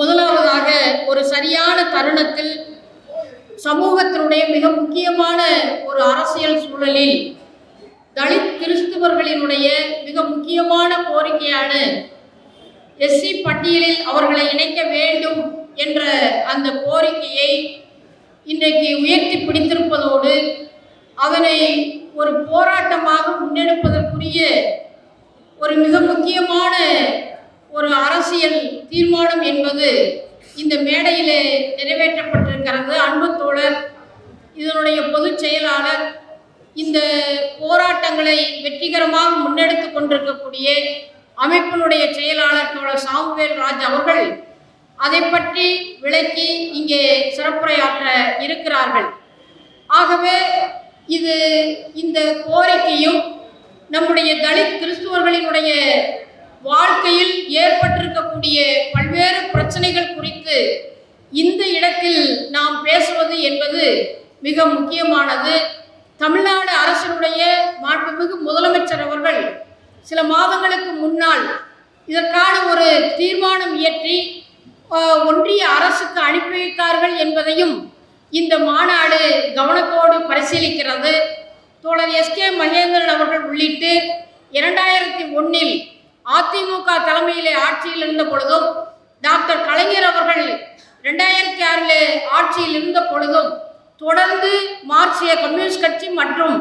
முதலாவதாக ஒரு சரியான தருணத்தில் சமூகத்தினுடைய மிக முக்கியமான ஒரு அரசியல் சூழலில் தலித் கிறிஸ்துவர்களினுடைய மிக முக்கியமான கோரிக்கையான எஸ்சி பட்டியலில் அவர்களை இணைக்க வேண்டும் என்ற அந்த கோரிக்கையை இன்றைக்கு உயர்த்தி பிடித்திருப்பதோடு அதனை ஒரு போராட்டமாக முன்னெடுப்பதற்குரிய ஒரு மிக முக்கியமான அரசியல் தீர்மானம் என்பது இந்த மேடையிலே நிறைவேற்றப்பட்டிருக்கிறது. அன்பு தோழர் இதனுடைய பொதுச் செயலாளர் இந்த போராட்டங்களை வெற்றிகரமாக முன்னெடுத்து கொண்டிருக்கக்கூடிய அமைப்பினுடைய செயலாளர் தோழர் சாமுவேல் ராஜ் அவர்கள் அதை பற்றி விளக்கி இங்கே சிறப்புரையாற்ற இருக்கிறார்கள். ஆகவே இது இந்த கோரிக்கையும் நம்முடைய தலித் கிறிஸ்துவர்களினுடைய வாழ்க்கையில் ஏற்பட்டிருக்கக்கூடிய பல்வேறு பிரச்சனைகள் குறித்து இந்த இடத்தில் நாம் பேசுவது என்பது மிக முக்கியமானது. தமிழ்நாடு அரசினுடைய மாண்புமிகு முதலமைச்சர் அவர்கள் சில மாதங்களுக்கு முன்னால் இதற்கான ஒரு தீர்மானம் இயற்றி ஒன்றிய அரசுக்கு அனுப்பி வைத்தார்கள் என்பதையும் இந்த மாநாடு கவனத்தோடு பரிசீலிக்கிறது. தோழர் எஸ் கே மகேந்திரன் அவர்கள் உள்ளிட்டு இரண்டாயிரத்தி ஒன்றில் அதிமுக தலைமையிலே ஆட்சியில் இருந்த பொழுதும் டாக்டர் கலைஞர் அவர்கள் ரெண்டாயிரத்தி ஆறிலே ஆட்சியில் இருந்த பொழுதும் தொடர்ந்து மார்க்சிய கம்யூனிஸ்ட் கட்சி மற்றும்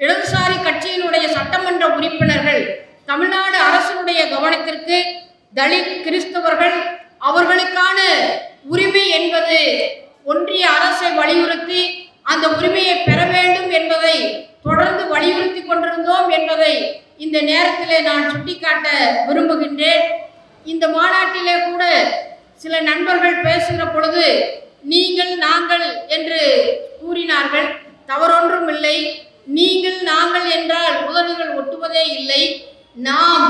இடதுசாரி கட்சியினுடைய சட்டமன்ற உறுப்பினர்கள் தமிழ்நாடு அரசினுடைய கவனத்திற்கு தலித் கிறிஸ்தவர்கள் அவர்களுக்கான உரிமை என்பது ஒன்றிய அரசை வலியுறுத்தி அந்த உரிமையை பெற வேண்டும் என்பதை தொடர்ந்து வலியுறுத்தி கொண்டிருந்தோம் என்பதை இந்த நேரத்திலே நான் சுட்டிக்காட்ட விரும்புகின்றேன். இந்த மாநாட்டிலே கூட சில நண்பர்கள் பேசுகிற பொழுது நீங்கள் நாங்கள் என்று கூறினார்கள். தவறொன்றும் இல்லை நீங்கள் நாங்கள் என்றால் உதடுகள் ஒட்டுவதே இல்லை. நாம்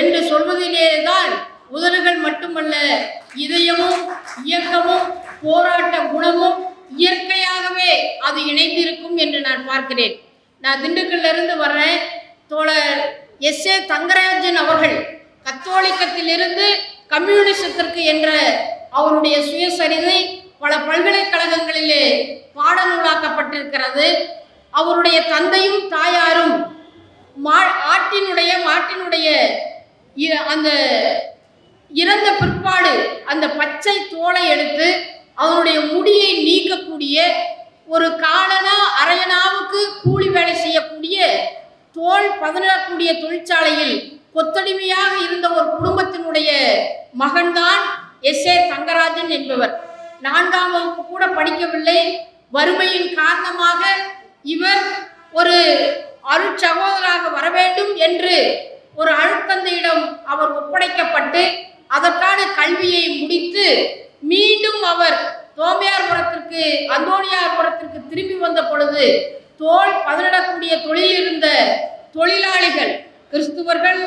என்று சொல்வதிலேதான் உதடுகள் மட்டுமல்ல இதயமும் இயக்கமும் போராட்ட அது இணைந்திருக்கும் என்று நான் பார்க்கிறேன். நான் திண்டுக்கல்ல இருந்து வர்றேன். தோழர் எஸ் ஏ தங்கராஜன் அவர்கள் கத்தோலிக்கத்திலிருந்து கம்யூனிசத்திற்கு என்ற அவருடைய சுயசரிதை பல பல்கலைக்கழகங்களிலே பாடநூலாக்கப்பட்டிருக்கிறது. அவருடைய தந்தையும் தாயாரும் மா ஆட்டினுடைய மாட்டினுடைய இ- அந்த இறந்த பிற்பாடு அந்த பச்சை தோலை எடுத்து அவனுடைய முடியை நீக்கக்கூடிய ஒரு காலனா அரையனாவுக்கு கூலி வேலை செய்யக்கூடிய தோல் பதனிடக்கூடிய தொழிற்சாலையில் கொத்தடிமையாக இருந்த ஒரு குடும்பத்தினுடைய மகன்தான் எஸ் ஏ தங்கராஜன் என்பவர். நான்காம் வகுப்பு கூட படிக்கவில்லை. வறுமையின் காரணமாக இவர் ஒரு அருட்சகோதராக வர வேண்டும் என்று ஒரு அழுத்தந்தையிடம் அவர் ஒப்படைக்கப்பட்டு அதற்கான கல்வியை முடித்து மீண்டும் அவர் தோமையார்புரத்திற்கு அந்தோணியார்புரத்திற்கு திரும்பி வந்த பொழுது தோல் பதனிடக்கூடிய தொழில் இருந்த தொழிலாளிகள் கிறிஸ்துவர்கள்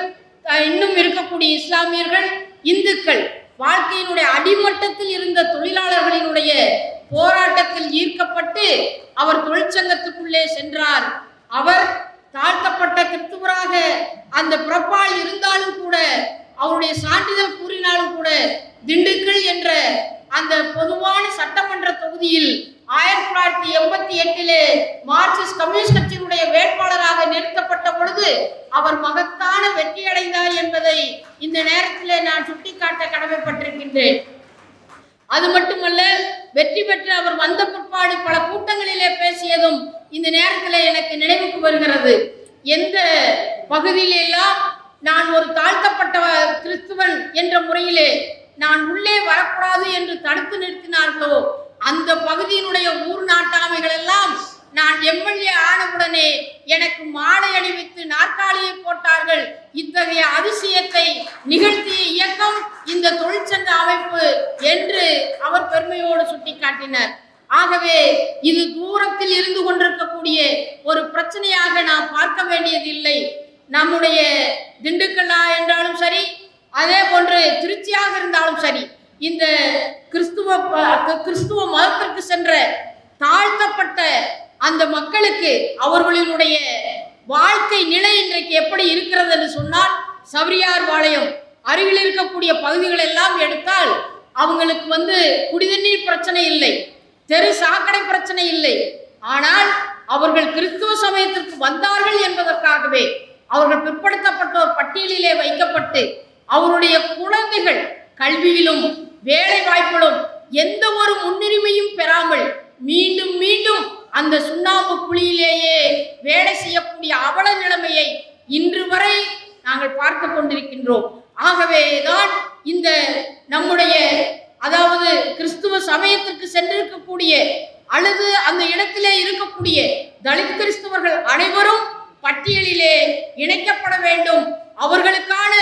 இன்னும் இருக்கக்கூடிய இஸ்லாமியர்கள் இந்துக்கள் வாழ்க்கையினுடைய அடிமட்டத்தில் இருந்த தொழிலாளர்களினுடைய போராட்டத்தில் ஈர்க்கப்பட்டு அவர் தொழிற்சங்கத்துக்குள்ளே சென்றார். அவர் தாழ்த்தப்பட்ட கிறிஸ்துவராக அந்த பிறப்பால் இருந்தாலும் கூட அவருடைய சான்றிதழ் கூறினாலும் கூட திண்டுக்கல் என்ற அந்த பொதுவான சட்டமன்ற தொகுதியில் ஆயிரத்தி தொள்ளாயிரத்தி எண்பத்தி எட்டிலே மார்க்சிஸ்ட் கம்யூனிஸ்ட் கட்சியினுடைய வேட்பாளராக நிறுத்தப்பட்ட பொழுது அவர் மகத்தான வெற்றி அடைந்தார் என்பதை இந்த நேரத்திலே நான் சுட்டிக்காட்ட கடமைப்பட்டிருக்கின்றேன். அது மட்டுமல்ல வெற்றி பெற்று அவர் வந்த பிற்பாடு பல கூட்டங்களிலே பேசியதும் இந்த நேரத்தில் எனக்கு நினைவுக்கு வருகிறது. எந்த பகுதியிலெல்லாம் நான் ஒரு தாழ்த்தப்பட்ட கிறிஸ்துவன் என்ற முறையிலே நான் உள்ளே வரக்கூடாது என்று தடுத்து நிறுத்தினார்களோ? அந்த பகுதியினுடைய ஊர் நாட்டாமைகள் எல்லாம் நான் எம்எல்ஏ ஆனவுடனே எனக்கு மாலை அணிவித்து நாற்காலியை போட்டார்கள். இத்தகைய அதிசயத்தை நிகழ்த்திய இயக்கம் இந்த தொழிற்சங்க அமைப்பு என்று அவர் பெருமையோடு சுட்டிக்காட்டினார். ஆகவே இது தூரத்தில் இருந்து கொண்டிருக்கக்கூடிய ஒரு பிரச்சனையாக நாம் பார்க்க வேண்டியதில்லை. நம்முடைய திண்டுக்கல்லா என்றாலும் சரி அதே போன்று திருச்சியாக இருந்தாலும் சரி இந்த கிறிஸ்துவ கிறிஸ்துவ மதத்திற்கு சென்ற தாழ்த்தப்பட்ட அந்த மக்களுக்கு அவர்களினுடைய வாழ்க்கை நிலை இன்றைக்கு எப்படி இருக்கிறது என்று சொன்னால் சவரியார் பாளையம் அருகில் இருக்கக்கூடிய பகுதிகள் எல்லாம் எடுத்தால் அவங்களுக்கு வந்து குடிதண்ணீர் பிரச்சனை இல்லை தெரு சாக்கடை பிரச்சனை இல்லை. ஆனால் அவர்கள் கிறிஸ்துவ சமயத்திற்கு வந்தார்கள் என்பதற்காகவே அவர்கள் பிற்படுத்தப்பட்டோர் பட்டியலிலே வைக்கப்பட்டு அவருடைய குழந்தைகள் கல்வியிலும் வேலை வாய்ப்பிலும் எந்த ஒரு முன்னுரிமையும் பெறாமல் மீண்டும் மீண்டும் அந்த சுண்ணாம்பு குழியிலேயே வேலை செய்யக்கூடிய அவல நிலைமையை இன்று வரை நாங்கள் பார்த்து கொண்டிருக்கின்றோம். ஆகவேதான் இந்த நம்முடைய அதாவது கிறிஸ்துவ சமயத்திற்கு சென்றிருக்கக்கூடிய அல்லது அந்த இடத்திலே இருக்கக்கூடிய தலித் கிறிஸ்தவர்கள் அனைவரும் பட்டியலிலே இணைக்கப்பட வேண்டும் அவர்களுக்கான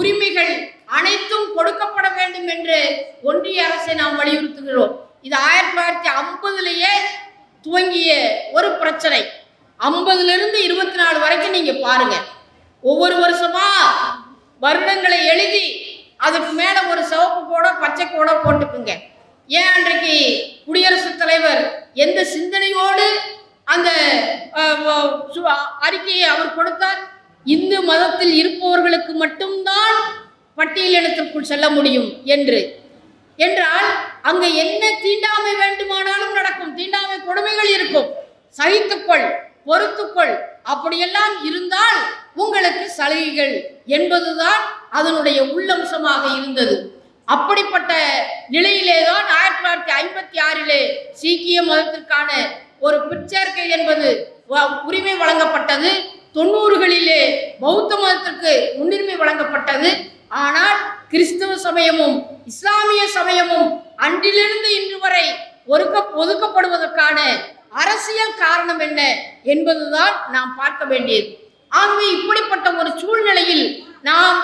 உரிமைகள் அனைத்தும் கொடுக்கப்பட வேண்டும் என்று ஒன்றிய அரசை நாம் வலியுறுத்துகிறோம். இது ஆயிரத்தி தொள்ளாயிரத்தி ஐம்பதுலேயே துவங்கிய ஒரு பிரச்சனை. ஐம்பதுலேருந்து இருபத்தி நாலு வரைக்கும் நீங்கள் பாருங்க. ஒவ்வொரு வருஷமா வருடங்களை எழுதி அதுக்கு மேலே ஒரு சிவப்பு கோடோ பச்சை கோடோ போட்டுக்குங்க. ஏன் அன்றைக்கு குடியரசுத் தலைவர் எந்த சிந்தனையோடு அந்த அறிக்கையை அவர் கொடுத்தார்? இந்து மதத்தில் இருப்பவர்களுக்கு மட்டும்தான் பட்டியலினத்திற்குள் செல்ல முடியும் என்று. என்றால் அங்கு என்ன தீண்டாமை வேண்டுமானாலும் நடக்கும். தீண்டாமை கொடுமைகள் இருக்கும். சகித்துக்கொள் பொறுத்துக்கொள். அப்படியெல்லாம் இருந்தால் உங்களுக்கு சலுகைகள் என்பதுதான் அதனுடைய உள்ளம்சமாக இருந்தது. அப்படிப்பட்ட நிலையிலே தான் ஆயிரத்தி தொள்ளாயிரத்தி ஐம்பத்தி ஆறிலே சீக்கிய மதத்திற்கான ஒரு பிற்சேர்க்கை என்பது வ- உரிமை வழங்கப்பட்டது. தொண்ணூறுகளிலே பௌத்த மதத்திற்கு முன்னுரிமை வழங்கப்பட்டது. ஆனால் கிறிஸ்தவ சமயமும் இஸ்லாமிய சமயமும் அன்றிலிருந்து இன்று வரை ஒருக்க ஒதுக்கப்படுவதற்கான அரசியல் காரணம் என்ன என்பதுதான் நாம் பார்க்க வேண்டியது. ஆகவே இப்படிப்பட்ட ஒரு சூழ்நிலையில் நாம்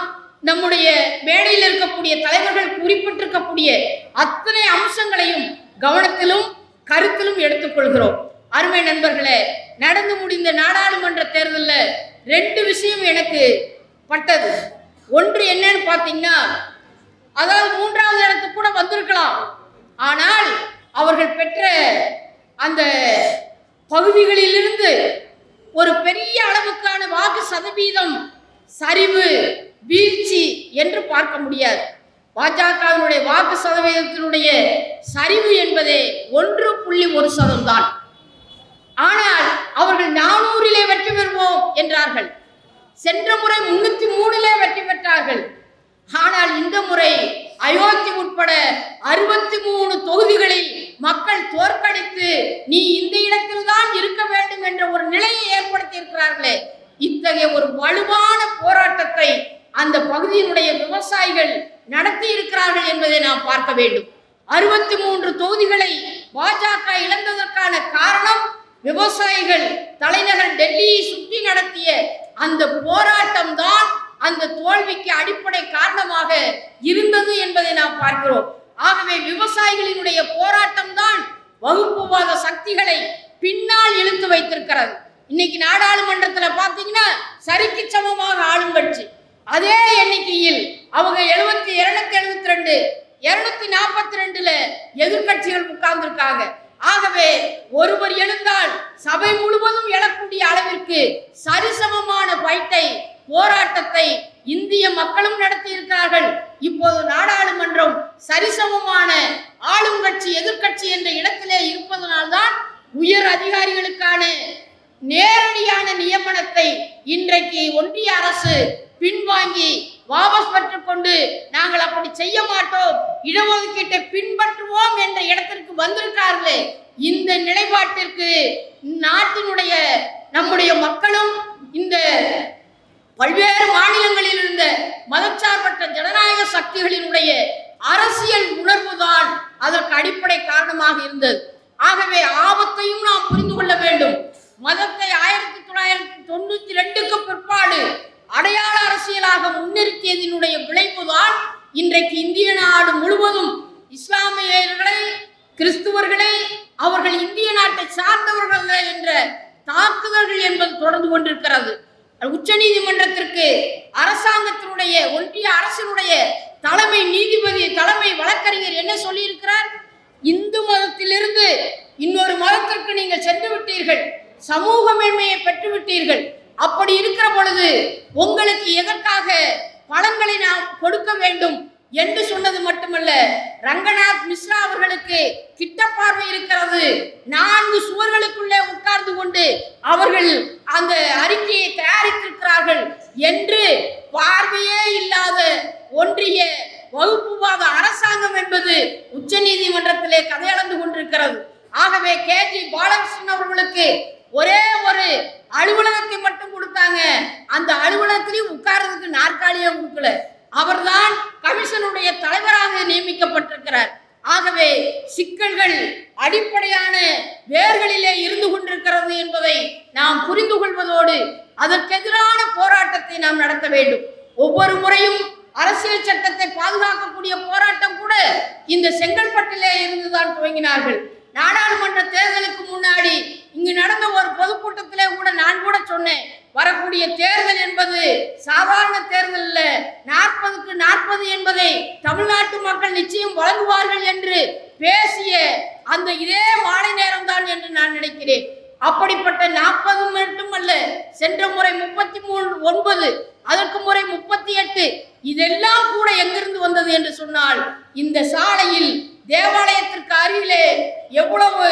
நம்முடைய மேடையில் இருக்கக்கூடிய தலைவர்கள் குறிப்பிட்டிருக்கக்கூடிய அத்தனை அம்சங்களையும் கவனத்திலும் கருத்திலும் எடுத்துக்கொள்கிறோம். அருமை நண்பர்களே நடந்து முடிந்த நாடாளுமன்ற தேர்தலில் ரெண்டு விஷயம் எனக்கு பட்டது. ஒன்று என்னன்னு பார்த்தீங்கன்னா அதாவது மூன்றாவது இடத்துக்கு கூட வந்திருக்கலாம். ஆனால் அவர்கள் பெற்ற அந்த பகுதிகளிலிருந்து ஒரு பெரிய அளவுக்கான வாக்கு சதவீதம் சரிவு வீழ்ச்சி என்று பார்க்க முடியாது. பாஜகவினுடைய வாக்கு சதவீதத்தினுடைய சரிவு என்பதே ஒன்று புள்ளி ஒரு சதம்தான் ஆனால் அவர்கள் நானூறிலே வெற்றி பெறுவோம் என்றார்கள். சென்ற முறை முன்னூத்தி மூணிலே வெற்றி பெற்றார்கள். ஆனால் இந்த முறை அயோத்தி உட்பட அறுபத்தி மூணு தொகுதிகளில் மக்கள் தோற்கடித்து நீ இந்த இடத்தில் தான் இருக்க வேண்டும் என்ற ஒரு நிலையை ஏற்படுத்தி இருக்கிறார்களே இத்தகைய ஒரு வலுவான போராட்டத்தை அந்த பகுதியினுடைய விவசாயிகள் நடத்தி இருக்கிறார்கள் என்பதை நாம் பார்க்க வேண்டும். அறுபத்தி மூன்று தொகுதிகளை பாஜக இழந்ததற்கான காரணம் விவசாயிகள் தலைநகர் டெல்லியை சுற்றி நடத்திய அந்த போராட்டம் தான் அந்த தோல்விக்கு அடிப்படை காரணமாக இருந்தது என்பதை நாம் பார்க்கிறோம். ஆகவே விவசாயிகளினுடைய போராட்டம் தான் வகுப்புவாத சக்திகளை பின்னால் இழுத்து வைத்திருக்கிறது. இன்னைக்கு நாடாளுமன்றத்தில் பார்த்தீங்கன்னா சரிக்கு சமமாக ஆளும் கட்சி. அதே எண்ணிக்கையில் அவங்க எழுபத்தி இருநூத்தி எழுபத்தி ரெண்டு இருநூத்தி நாற்பத்தி ரெண்டுல எதிர்கட்சிகள் உட்கார்ந்துருக்காங்க. ஆகவே ஒருவர் எழுந்தால் சபை முழுவதும் எழக்கூடிய அளவிற்கு சரிசமமான ஃபைட்டை போராட்டத்தை இந்திய மக்களும் நடத்தி இருக்கிறார்கள் இப்போது நாடாளுமன்றம் சரிசமமான ஆளும் கட்சி எதிர்க்கட்சி என்ற இடத்திலே இருப்பதனால்தான் உயர் அதிகாரிகளுக்கான நேரடியான நியமனத்தை இன்றைக்கு ஒன்றிய அரசு பின்வாங்கி வாபஸ் பெற்றுக்கொண்டு நாங்கள் அப்படி செய்ய மாட்டோம். இடஒதுக்கீட்டை பின்பற்றுவோம் என்ற இடத்திற்கு வந்திருக்கார்களே இந்த நிலைப்பாட்டிற்கு நாட்டினுடைய நம்முடைய மக்களும் இந்த பல்வேறு மாநிலங்களில் இருந்த மதச்சார்பற்ற ஜனநாயக சக்திகளினுடைய அரசியல் உணர்வுதான் அதற்கு அடிப்படை காரணமாக இருந்தது. ஆகவே ஆபத்தையும் நாம் புரிந்து கொள்ள வேண்டும். மதத்தை ஆயிரத்தி தொள்ளாயிரத்தி தொண்ணூத்தி ரெண்டுக்கு பிற்பாடு அடையாள அரசியலாக முன்னிறுத்தியதனுடைய விளைவுதான் இன்றைக்கு இந்திய நாடு முழுவதும் இஸ்லாமியர்களை கிறிஸ்துவர்களை அவர்கள் இந்திய நாட்டை சார்ந்தவர்கள் என்ற தாக்குதல்கள் என்பது தொடர்ந்து கொண்டிருக்கிறது. உச்ச நீதிமன்றத்திற்கு அரசாங்கத்தினுடைய ஒன்றிய அரசினுடைய தலைமை நீதிபதி தலைமை வழக்கறிஞர் என்ன சொல்லியிருக்கிறார்? இந்து மதத்திலிருந்து இன்னொரு மதத்திற்கு நீங்கள் சென்று விட்டீர்கள். சமூக மேன்மையை பெற்று விட்டீர்கள். அப்படி இருக்கிற பொழுது உங்களுக்கு எதற்காக பழங்களை நாம் கொடுக்க வேண்டும் என்று சொன்னது மட்டுமல்ல ரங்கநாத் மிஸ்ரா அவர்களுக்கு கிட்ட பார்வை இருக்கிறது. நான்கு சுவர்களுக்குள்ளே உட்கார்ந்து கொண்டு அவர்கள் அந்த அறிக்கையை தயாரித்திருக்கிறார்கள் என்று பார்வையே இல்லாத ஒன்றிய வகுப்புவாத அரசாங்கம் என்பது உச்ச நீதிமன்றத்திலே கதையளந்து கொண்டிருக்கிறது. ஆகவே கே. ஜி. பாலகிருஷ்ணன் அவர்களுக்கு ஒரே ஒரு அலுவலகத்தை மட்டும் கொடுத்தாங்க. அந்த அலுவலகத்திலையும் உட்கார்றதுக்கு நாற்காலியே கொடுக்கல. அவர்தான் கமிஷனுடைய தலைவராக நியமிக்கப்பட்டிருக்கிறார். ஆகவே சிக்கல்கள் அடிப்படையான வேர்களிலே இருந்து கொண்டிருக்கிறது என்பதை நாம் புரிந்து கொள்வதோடு அதற்கெதிரான போராட்டத்தை நாம் நடத்த வேண்டும். ஒவ்வொரு முறையும் அரசியல் சட்டத்தை பாதுகாக்கக்கூடிய போராட்டம் கூட இந்த செங்கல்பட்டிலே இருந்துதான் துவங்கினார்கள். நாடாளுமன்ற தேர்தலுக்கு முன்னாடி இங்கு நடந்த ஒரு பொதுக்கூட்டத்திலே கூட நான் கூட சொன்னேன். வரக்கூடிய தேர்தல் என்பது சாதாரண தேர்தல் அல்ல. நாற்பதுக்கு நாற்பது என்பதை தமிழ்நாட்டு மக்கள் நிச்சயம் வழங்குவார்கள் என்று பேசிய அந்த இதே மாலை நேரம்தான் என்று நான் நினைக்கிறேன். அப்படிப்பட்ட நாற்பது மட்டுமல்ல சென்ற முறை முப்பத்தி மூணு ஒன்பது அதற்கு முறை முப்பத்தி எட்டு இதெல்லாம் கூட எங்கிருந்து வந்தது என்று சொன்னால் இந்த சாலையில் தேவாலயத்திற்கு அருகிலே எவ்வளவு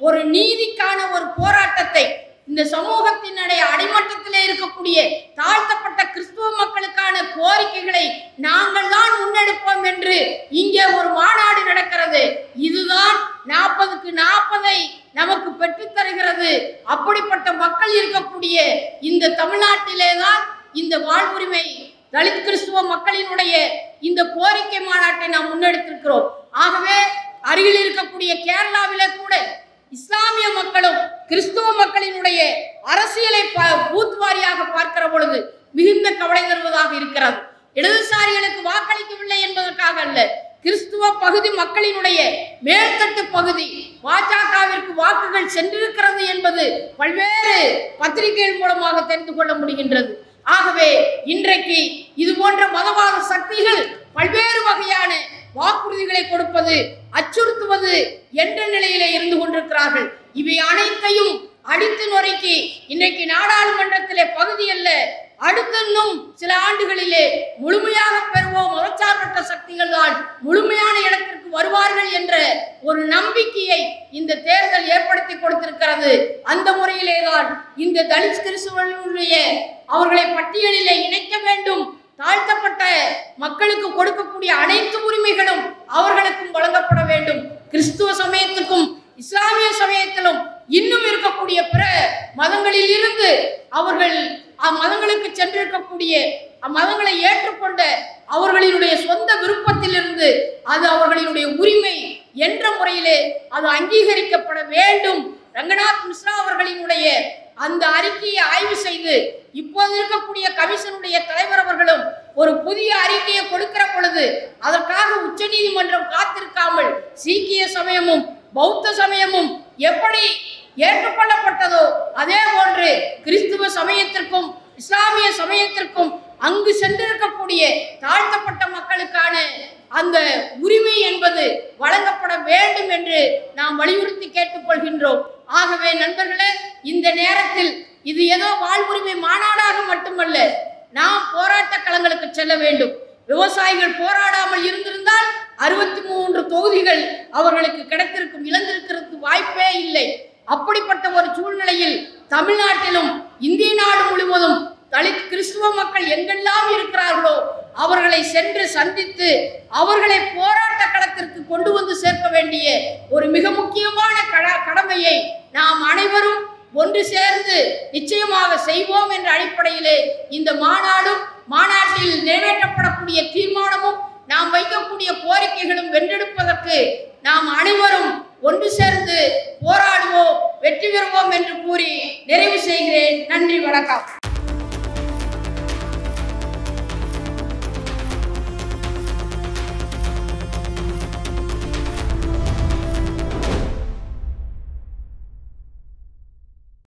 ஒரு நீதிக்கான ஒரு போராட்டத்தை இந்த சமூகத்தினுடைய அடிமட்டத்திலே இருக்கக்கூடிய தாழ்த்தப்பட்ட கிறிஸ்துவ மக்களுக்கான கோரிக்கைகளை நாங்கள் தான் முன்னெடுப்போம் என்று இங்கே ஒரு மாநாடு நடக்கிறது. இதுதான் நாற்பதுக்கு நாற்பதை நமக்கு பெற்றுத் தருகிறது. அப்படிப்பட்ட மக்கள் இருக்கக்கூடிய இந்த தமிழ்நாட்டிலே தான் இந்த வாழ்வுரிமை தலித் கிறிஸ்துவ மக்களினுடைய இந்த கோரிக்கை மாநாட்டை நாம் முன்னெடுத்திருக்கிறோம். ஆகவே அருகில் இருக்கக்கூடிய கேரளாவிலே கூட இஸ்லாமிய மக்களும் கிறிஸ்துவ மக்களினுடைய அரசியலை ப- பூத் வாரியாக பார்க்கிற பொழுது மிகுந்த கவலை தருவதாக இருக்கிறது. இடதுசாரிகளுக்கு வாக்களிக்கவில்லை என்பதற்காக அல்ல கிறிஸ்துவ பகுதி மக்களினுடைய மேல்தட்டு பகுதி பாஜகவிற்கு வாக்குகள் சென்றிருக்கிறது என்பது பல்வேறு பத்திரிகைகள் மூலமாக தெரிந்து கொள்ள முடிகின்றது. ஆகவே இன்றைக்கு இது போன்ற மதவாத சக்திகள் பல்வேறு வகையான வாக்குறுதிகளை கொடுப்பது அச்சுறுத்துவது என்ற நிலையிலே இருந்து கொண்டிருக்கிறார்கள். இவை அனைத்தையும் அடித்து நொறுக்கி இன்றைக்கு நாடாளுமன்றத்திலே பகுதி அல்ல அடுத்த சில ஆண்டுகளிலே முழுமையாக பெறுவோம். மதச்சார்பற்ற சக்திகள் தான் முழுமையான இடத்திற்கு வருவார்கள் என்ற ஒரு நம்பிக்கையை இந்த தேர்தல் ஏற்படுத்தி கொடுத்திருக்கிறது. அந்த முறையிலே தான் இந்த தலித் கிறிஸ்துவனுடைய அவர்களை பட்டியலிலே இணைக்க வேண்டும் தாழ்த்தப்பட்ட மக்களுக்கு கொடுக்கக்கூடிய அனைத்து உரிமைகளும் அவர்களுக்கும் வழங்கப்பட வேண்டும். கிறிஸ்துவ சமயத்துக்கும் இஸ்லாமிய சமயத்திலும் இன்னும் இருக்கக்கூடிய பிற மதங்களில் இருந்து அவர்கள் அம்மதங்களுக்கு சென்றிருக்கக்கூடிய அம்மதங்களை ஏற்றுக்கொண்ட அவர்களினுடைய சொந்த விருப்பத்திலிருந்து அது அவர்களினுடைய உரிமை என்ற முறையிலே அது அங்கீகரிக்கப்பட வேண்டும். ரங்கநாத் மிஸ்ரா அவர்களினுடைய அந்த அறிக்கையை ஆய்வு செய்து இப்போது இருக்கக்கூடிய கமிஷனுடைய தலைவர் அவர்களும் ஒரு புதிய அறிக்கையை கொடுக்கிற பொழுது அதற்காக உச்சநீதிமன்றம் காத்திருக்காமல் சீக்கிய சமயமும் பௌத்த சமயமும் எப்படி ஏற்றுக்கொள்ளப்பட்டதோ அதே போன்று கிறிஸ்துவ சமயத்திற்கும் இஸ்லாமிய சமயத்திற்கும் அங்கு சென்றிருக்கக்கூடிய தாழ்த்தப்பட்ட மக்களுக்கான அந்த உரிமை என்பது வழங்கப்பட வேண்டும் என்று நாம் வலியுறுத்தி கேட்டுக்கொள்கின்றோம். ஆகவே நண்பர்களே இந்த நேரத்தில் இது ஏதோ வாழ்வுரிமை மாநாடாக மட்டுமல்ல நாம் போராட்ட களங்களுக்கு செல்ல வேண்டும். விவசாயிகள் போராடாமல் இருந்திருந்தால் அறுபத்தி மூன்று தொகுதிகள் அவர்களுக்கு கிடைத்திருக்கும் இழந்திருக்கிறதுக்கு வாய்ப்பே இல்லை. அப்படிப்பட்ட ஒரு சூழ்நிலையில் தமிழ்நாட்டிலும் இந்திய நாடு முழுவதும் தலித் கிறிஸ்துவ மக்கள் எங்கெல்லாம் இருக்கிறார்களோ அவர்களை சென்று சந்தித்து அவர்களை போராட்ட களத்திற்கு கொண்டு வந்து சேர்க்க வேண்டிய ஒரு மிக முக்கியமான கட- கடமையை நாம் அனைவரும் ஒன்று சேர்ந்து நிச்சயமாக செய்வோம் என்ற அடிப்படையிலே இந்த மாநாடும் மாநாட்டில் நிறைவேற்றப்படக்கூடிய தீர்மானமும் நாம் வைக்கக்கூடிய கோரிக்கைகளும் வென்றெடுப்பதற்கு நாம் அனைவரும் ஒன்று சேர்ந்து போராடுவோம் வெற்றி பெறுவோம் என்று கூறி நிறைவு செய்கிறேன். நன்றி வணக்கம்.